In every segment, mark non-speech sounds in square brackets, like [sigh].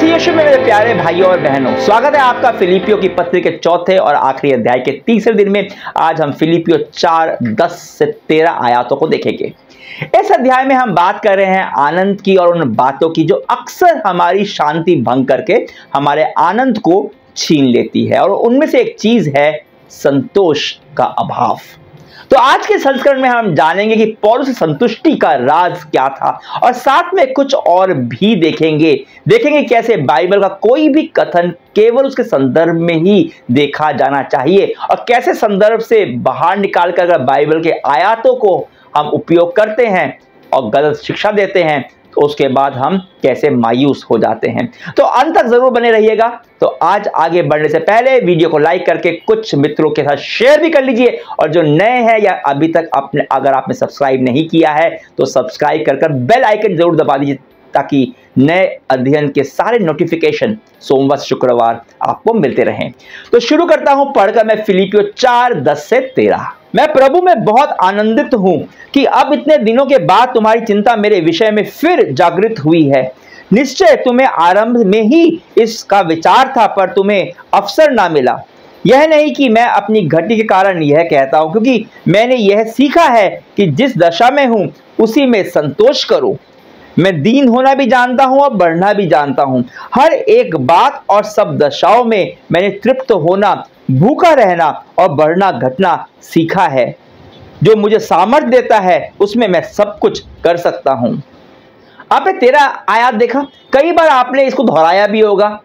मसीह यीशु में मेरे प्यारे भाइयों और बहनों, स्वागत है आपका फिलिपियो की पत्री के चौथे और आखिरी अध्याय के तीसरे दिन में। आज हम फिलिपियो चार, दस से तेरह आयातों को देखेंगे। इस अध्याय में हम बात कर रहे हैं आनंद की और उन बातों की जो अक्सर हमारी शांति भंग करके हमारे आनंद को छीन लेती है। और उनमें से एक चीज़ है संतोष का अभाव। तो आज के संस्करण में हम जानेंगे कि पौरुष संतुष्टि का राज क्या था। और साथ में कुछ और भी देखेंगे। देखेंगे कैसे बाइबल का कोई भी कथन केवल उसके संदर्भ में ही देखा जाना चाहिए। और कैसे संदर्भ से बाहर निकाल कर अगर बाइबल के आयातों को हम उपयोग करते हैं और गलत शिक्षा देते हैं तो उसके बाद हम कैसे मायूस हो जाते हैं। तो अंत तक ज़रूर बने रहिएगा। तो आज आगे बढ़ने से पहले वीडियो को लाइक करके कुछ मित्रों के साथ शेयर भी कर लीजिए। और जो नए हैं या अभी तक आपने अगर आपने सब्सक्राइब नहीं किया है तो सब्सक्राइब कर कर बेल आइकन ज़रूर दबा दीजिए। ताकि नए अध्ययन के सारे नोटिफिकेशन सोमवार, शुक्रवार आपको मिलते रहें। तो शुरू करता हूँ, पढ़कर मैं फिलिपियो चार, दस से तेरह। मैं प्रभु में बहुत आनंदित हूँ कि अब इतने दिनों के बाद तुम्हारी चिंता मेरे विषय में फिर जागृत हुई है। निश्चय तुम्हें आरंभ में ही इसका विचार था, पर तुम्हें अवसर ना मिला। यह नहीं कि मैं अपनी घटी के कारण यह कहता हूँ, क्योंकि मैंने यह सीखा है कि जिस दशा में हूँ, उसी में संतोष करूँ। मैं दीन होना भी जानता हूँ और बढ़ना भी जानता हूँ। हर एक बात और सब दशाओं में मैंने तृप्त होना, भूखा रहना और बढ़ना घटना सीखा है। जो मुझे सामर्थ्य देता है, उसमें मैं सब कुछ कर सकता हूँ। आपने तेरा आयात देखा? कई बार आपने इसको दोहराया भी होगा।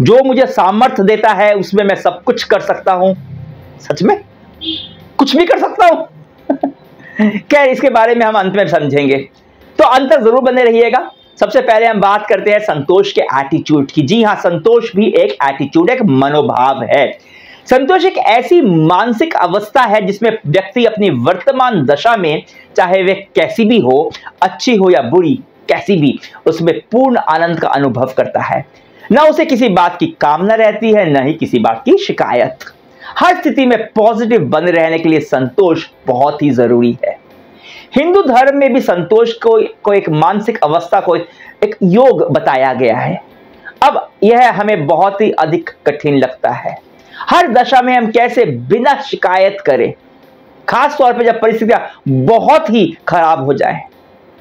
जो मुझे सामर्थ्य देता है, उसमें मैं सब कुछ कर सकता हूँ। सच में? कुछ भी कर सकता हूँ? [laughs] क्या इसके बारे में हम अंत में समझेंगे। तो अंत ज़रूर बने रहिएगा। सबसे पहले हम बात करते हैं संतोष के एटीट्यूड की। जी हाँ संतोष भी एक एटीट्यूड एक मनोभाव है। संतोष एक ऐसी मानसिक अवस्था है जिसमें व्यक्ति अपनी वर्तमान दशा में, चाहे वे कैसी भी हो, अच्छी हो या बुरी, कैसी भी, उसमें पूर्ण आनंद का अनुभव करता है। ना उसे किसी बात की कामना रहती है, न ही किसी बात की शिकायत। हर स्थिति में पॉजिटिव बने रहने के लिए संतोष बहुत ही ज़रूरी है। हिंदू धर्म में भी संतोष को को एक मानसिक अवस्था को एक योग बताया गया है। अब यह हमें बहुत ही अधिक कठिन लगता है। हर दशा में हम कैसे बिना शिकायत करें? खास तौर पे जब परिस्थितियाँ बहुत ही खराब हो जाए।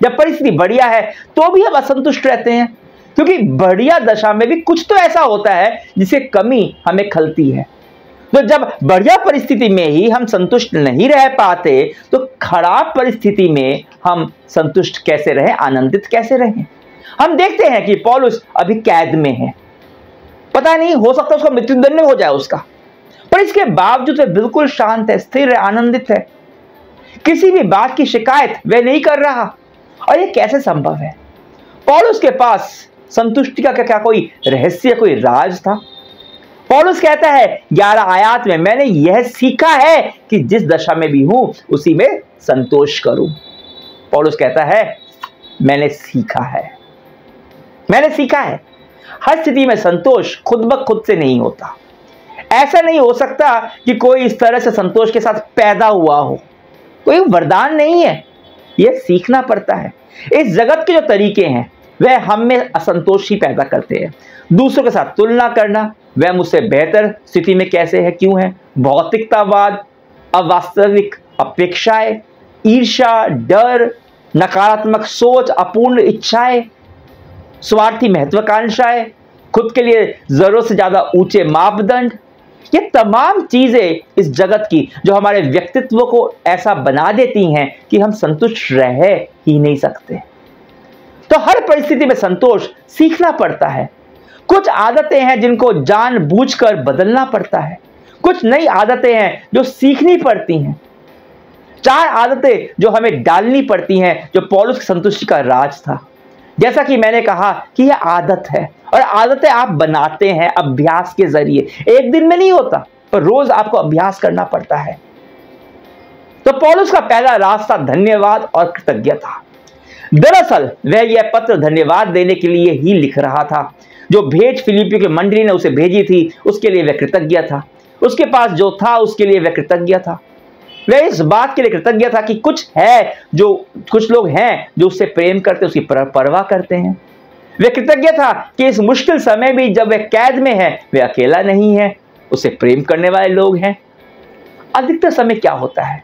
जब परिस्थिति बढ़िया है तो भी हम असंतुष्ट रहते हैं। क्योंकि बढ़िया दशा में भी कुछ तो ऐसा होता है जिसे कमी हमें खलती है। तो जब बढ़िया परिस्थिति में ही हम संतुष्ट नहीं रह पाते तो खराब परिस्थिति में हम संतुष्ट कैसे रहें आनंदित कैसे रहें? हम देखते हैं कि पॉलुस अभी कैद में है। पता नहीं हो सकता उसका मृत्युदंड हो जाए उसका। पर इसके बावजूद वह बिल्कुल शांत है स्थिर है आनंदित है। किसी भी बात की शिकायत वह नहीं कर रहा। और यह कैसे संभव है? पॉलुस के पास संतुष्टि का क्या, क्या कोई रहस्य कोई राज था? पॉलुस कहता है, ग्यारह आयात में मैंने यह सीखा है कि जिस दशा में भी हूँ, उसी में संतोष करूँ। पॉलुस कहता है, मैंने सीखा है। मैंने सीखा है। हर स्थिति में संतोष खुद ब खुद से नहीं होता। ऐसा नहीं हो सकता कि कोई इस तरह से संतोष के साथ पैदा हुआ हो। कोई वरदान नहीं है। यह सीखना पड़ता है। इस जगत के जो तरीके हैं वह हम में असंतोष ही पैदा करते हैं। दूसरों के साथ तुलना करना, वह मुझसे बेहतर स्थिति में कैसे है, क्यों है? भौतिकतावाद, अवास्तविक अपेक्षाएँ ईर्षा डर, नकारात्मक सोच, अपूर्ण इच्छाएँ, स्वार्थी महत्वाकांक्षाएँ, खुद के लिए ज़रूरत से ज़्यादा ऊँचे मापदंड, ये तमाम चीज़ें इस जगत की जो हमारे व्यक्तित्व को ऐसा बना देती हैं कि हम संतुष्ट रह ही नहीं सकते। तो हर परिस्थिति में संतोष सीखना पड़ता है। कुछ आदतें हैं जिनको जानबूझकर बदलना पड़ता है। कुछ नई आदतें हैं जो सीखनी पड़ती हैं। चार आदतें जो हमें डालनी पड़ती हैं, जो पॉलिस की संतुष्टि का राज था। जैसा कि मैंने कहा कि यह आदत है और आदतें आप बनाते हैं अभ्यास के ज़रिए। एक दिन में नहीं होता, पर रोज आपको अभ्यास करना पड़ता है। तो पॉलुस का पहला रास्ता धन्यवाद और कृतज्ञता। दरअसल, वह यह पत्र धन्यवाद देने के लिए ही लिख रहा था। जो भेज फिलिपियो के मंडली ने उसे भेजी थी, उसके लिए वह कृतज्ञ था। उसके पास जो था, उसके लिए वह कृतज्ञ था। वह इस बात के लिए कृतज्ञ था कि कुछ है जो, कुछ लोग हैं जो उससे प्रेम करते, उसकी परवाह करते हैं। वह कृतज्ञ था कि इस मुश्किल समय भी जब वह कैद में है, वह अकेला नहीं है, उसे प्रेम करने वाले लोग हैं। अधिकतर समय क्या होता है?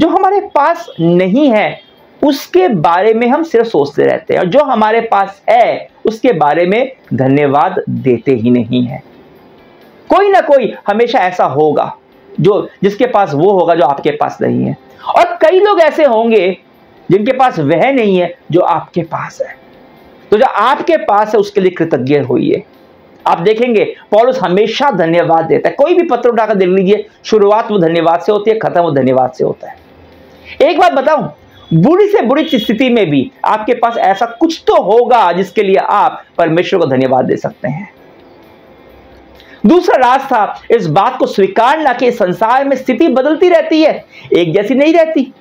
जो हमारे पास नहीं है उसके बारे में हम सिर्फ़ सोचते रहते हैं। और जो हमारे पास है, उसके बारे में धन्यवाद देते ही नहीं है। कोई ना कोई हमेशा ऐसा होगा, जो जिसके पास वो होगा जो आपके पास नहीं है। और कई लोग ऐसे होंगे, जिनके पास वह नहीं है जो आपके पास है। तो जो आपके पास है, उसके लिए कृतज्ञ होइए। आप देखेंगे, पॉलुस हमेशा धन्यवाद देता है। कोई भी पत्र उठाकर देख लीजिए, शुरुआत वो धन्यवाद से होती है, खत्म वो धन्यवाद से होता है। एक बात बताऊँ बुरी से बुरी स्थिति में भी आपके पास ऐसा कुछ तो होगा जिसके लिए आप परमेश्वर को धन्यवाद दे सकते हैं। दूसरा राज था, इस बात को स्वीकारना कि संसार में स्थिति बदलती रहती है, एक जैसी नहीं रहती।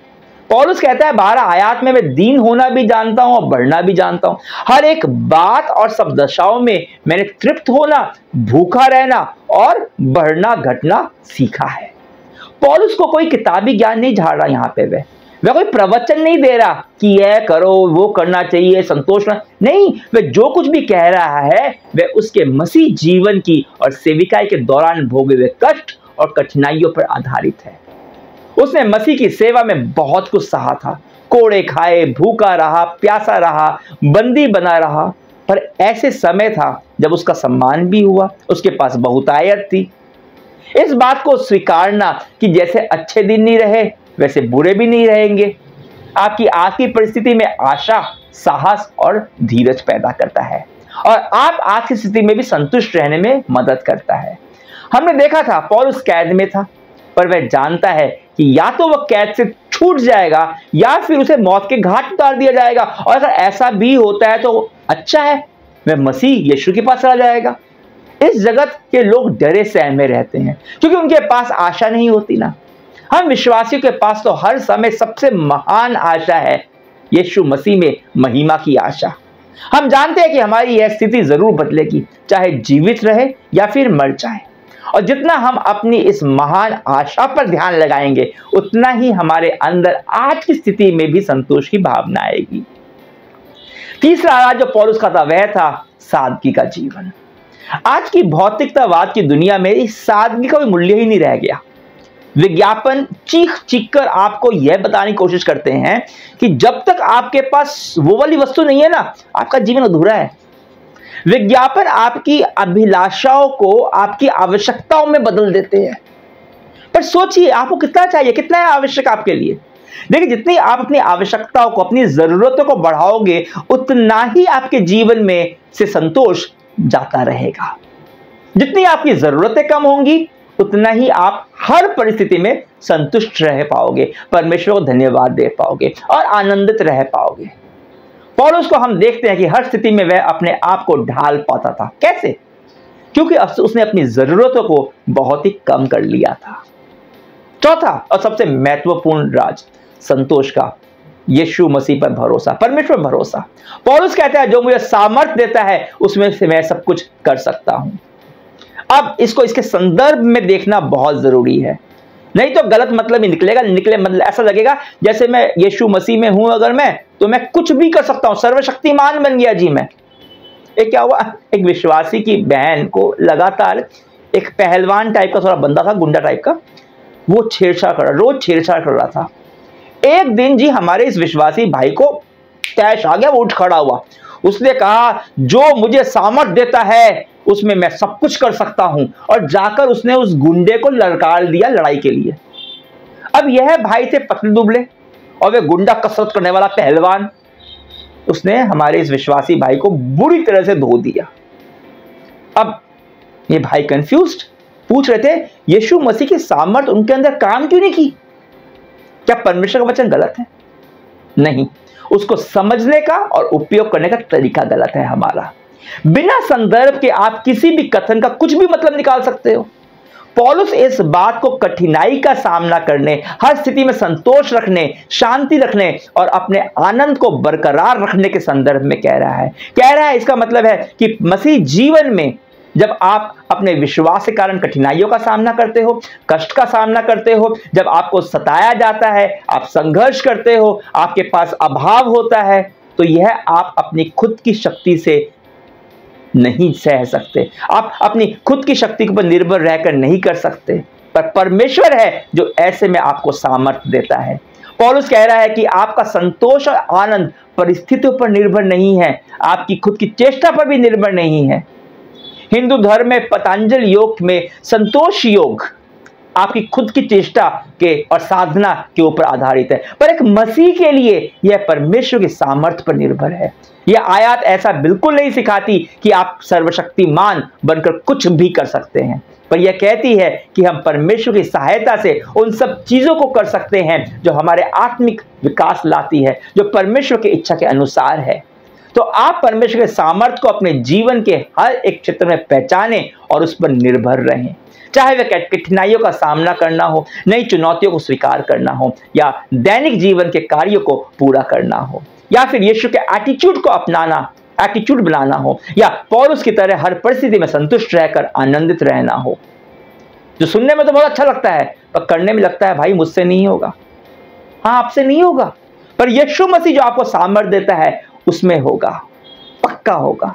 पॉलुस कहता है, बारह आयात में मैं दीन होना भी जानता हूँ और बढ़ना भी जानता हूँ। हर एक बात और सब दशाओं में मैंने तृप्त होना, भूखा रहना और बढ़ना, घटना सीखा है। पॉलुस को कोई किताबी ज्ञान नहीं झाड़ रहा यहाँ पे वह। वह कोई प्रवचन नहीं दे रहा कि यह करो, वो करना चाहिए, संतोष नहीं वह जो कुछ भी कह रहा है वह उसके मसीह जीवन की और सेविकाई के दौरान भोगे हुए कष्ट और कठिनाइयों पर आधारित है। उसने मसीह की सेवा में बहुत कुछ सहा था। कोड़े खाए, भूखा रहा, प्यासा रहा, बंदी बना रहा, पर ऐसे समय था जब उसका सम्मान भी हुआ, उसके पास बहुतायत थी। इस बात को स्वीकारना कि जैसे अच्छे दिन नहीं रहे वैसे बुरे भी नहीं रहेंगे। आपकी आज की परिस्थिति में आशा, साहस और धीरज पैदा करता है। और आप आज की स्थिति में भी संतुष्ट रहने में मदद करता है। हमने देखा था, पॉल उस कैद में था, पर वह जानता है कि या तो वह कैद से छूट जाएगा, या फिर उसे मौत के घाट उतार दिया जाएगा। और अगर ऐसा भी होता है तो अच्छा है, वह मसीह यीशु के पास चला जाएगा। इस जगत के लोग डरे सहमे रहते हैं, क्योंकि उनके पास आशा नहीं होती ना। हम विश्वासियों के पास तो हर समय सबसे महान आशा है, यीशु मसीह में महिमा की आशा। हम जानते हैं कि हमारी यह स्थिति ज़रूर बदलेगी, चाहे जीवित रहे या फिर मर जाए। और जितना हम अपनी इस महान आशा पर ध्यान लगाएँगे, उतना ही हमारे अंदर आज की स्थिति में भी संतोष की भावना आएगी। तीसरा राज जो पौरुष का था, वह था सादगी का जीवन। आज की भौतिकतावाद की दुनिया में इस सादगी का कोई मूल्य ही नहीं रह गया। विज्ञापन चीख चीख कर आपको यह बताने की कोशिश करते हैं कि जब तक आपके पास वो वाली वस्तु नहीं है ना, आपका जीवन अधूरा है। विज्ञापन आपकी अभिलाषाओं को आपकी आवश्यकताओं में बदल देते हैं। पर सोचिए, आपको कितना चाहिए, कितना है आवश्यक आपके लिए? देखिए, जितनी आप अपनी आवश्यकताओं को, अपनी जरूरतों को बढ़ाओगे, उतना ही आपके जीवन में से संतोष जाता रहेगा। जितनी आपकी जरूरतें कम होंगी उतना ही आप हर परिस्थिति में संतुष्ट रह पाओगे, परमेश्वर को धन्यवाद दे पाओगे और आनंदित रह पाओगे। पौलुस को हम देखते हैं कि हर स्थिति में वह अपने आप को ढाल पाता था। कैसे? क्योंकि उसने अपनी जरूरतों को बहुत ही कम कर लिया था। चौथा और सबसे महत्वपूर्ण राज, संतोष का, यीशु मसीह पर भरोसा, परमेश्वर भरोसा। पौलुस कहता है, जो मुझे सामर्थ्य देता है, उसमें से मैं सब कुछ कर सकता हूँ। अब इसको इसके संदर्भ में देखना बहुत ज़रूरी है। नहीं तो गलत मतलब ही निकलेगा, निकले मतलब ऐसा लगेगा जैसे मैं यीशु मसीह में हूँ अगर मैं तो मैं कुछ भी कर सकता हूँ, सर्वशक्तिमान बन गया जी मैं। एक क्या हुआ? एक विश्वासी की बहन को लगातार एक पहलवान टाइप का थोड़ा बंदा था, गुंडा टाइप का, वो छेड़छाड़ कर रहा, रोज छेड़छाड़ कर रहा था। एक दिन जी हमारे इस विश्वासी भाई को कैश आ गया, वो उठ खड़ा हुआ। उसने कहा, जो मुझे सामर्थ देता है, उसमें मैं सब कुछ कर सकता हूँ। और जाकर उसने उस गुंडे को लड़कार दिया लड़ाई के लिए। अब यह भाई थे पतले दुबले, और वे गुंडा कसरत करने वाला पहलवान। उसने हमारे इस विश्वासी भाई को बुरी तरह से धो दिया। अब ये भाई कंफ्यूज पूछ रहे थे, यीशु मसीह की सामर्थ उनके अंदर काम क्यों नहीं की? क्या परमेश्वर का वचन गलत है? नहीं उसको समझने का और उपयोग करने का तरीका गलत है हमारा। बिना संदर्भ के आप किसी भी कथन का कुछ भी मतलब निकाल सकते हो। पॉलुस इस बात को कठिनाई का सामना करने, हर स्थिति में संतोष रखने, शांति रखने और अपने आनंद को बरकरार रखने के संदर्भ में कह रहा है। कह रहा है, इसका मतलब है कि मसीह जीवन में जब आप अपने विश्वास के कारण कठिनाइयों का सामना करते हो, कष्ट का सामना करते हो, जब आपको सताया जाता है, आप संघर्ष करते हो, आपके पास अभाव होता है तो यह आप अपनी खुद की शक्ति से नहीं सह सकते। आप अपनी खुद की शक्ति के ऊपर निर्भर रहकर नहीं कर सकते। पर परमेश्वर है जो ऐसे में आपको सामर्थ्य देता है। पौलुस कह रहा है कि आपका संतोष और आनंद परिस्थितियों पर निर्भर नहीं है, आपकी खुद की चेष्टा पर भी निर्भर नहीं है। हिंदू धर्म में पतंजल योग में संतोष योग आपकी खुद की चेष्टा के और साधना के ऊपर आधारित है। पर एक मसीह के लिए यह परमेश्वर के सामर्थ्य पर निर्भर है। यह आयात ऐसा बिल्कुल नहीं सिखाती कि आप सर्वशक्तिमान बनकर कुछ भी कर सकते हैं। पर यह कहती है कि हम परमेश्वर की सहायता से उन सब चीज़ों को कर सकते हैं जो हमारे आत्मिक विकास लाती है, जो परमेश्वर की इच्छा के अनुसार है। तो आप परमेश्वर के सामर्थ्य को अपने जीवन के हर एक क्षेत्र में पहचाने और उस पर निर्भर रहें। चाहे वह कठिनाइयों का सामना करना हो, नई चुनौतियों को स्वीकार करना हो, या दैनिक जीवन के कार्यों को पूरा करना हो, या फिर यीशु के एटीट्यूड को अपनाना एटीट्यूड बनाना हो, या पौरुष की तरह हर परिस्थिति में संतुष्ट रहकर आनंदित रहना हो। जो सुनने में तो बहुत अच्छा लगता है, पर करने में लगता है, भाई, मुझसे नहीं होगा। हाँ आपसे नहीं होगा। पर यीशु मसीह जो आपको सामर्थ्य देता है उसमें होगा, पक्का होगा।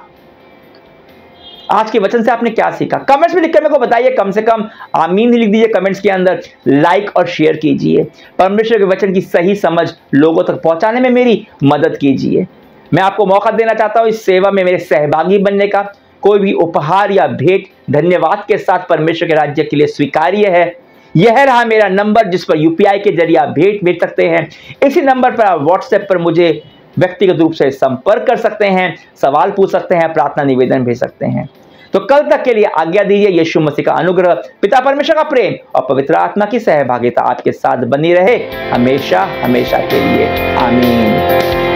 आज के वचन से आपने क्या सीखा? कमेंट्स में लिखकर मेरे को बताइए, कम से कम आमीन ही लिख दीजिए कमेंट्स के अंदर लाइक और शेयर कीजिए। परमेश्वर के वचन की सही समझ लोगों तक पहुँचाने में मेरी मदद कीजिए। मैं आपको मौका देना चाहता हूँ इस सेवा में मेरे सहभागी बनने का। कोई भी उपहार या भेंट धन्यवाद के साथ परमेश्वर के राज्य के लिए स्वीकार्य है। यह रहा मेरा नंबर जिस पर यूपीआई के ज़रिए आप भेंट भेज सकते हैं। इसी नंबर पर आप व्हाट्सएप पर मुझे व्यक्तिगत रूप से संपर्क कर सकते हैं, सवाल पूछ सकते हैं, प्रार्थना निवेदन भेज सकते हैं। तो कल तक के लिए आज्ञा दीजिए, यीशु मसीह का अनुग्रह, पिता परमेश्वर का प्रेम और पवित्र आत्मा की सहभागिता आपके साथ बनी रहे हमेशा हमेशा के लिए। आमीन।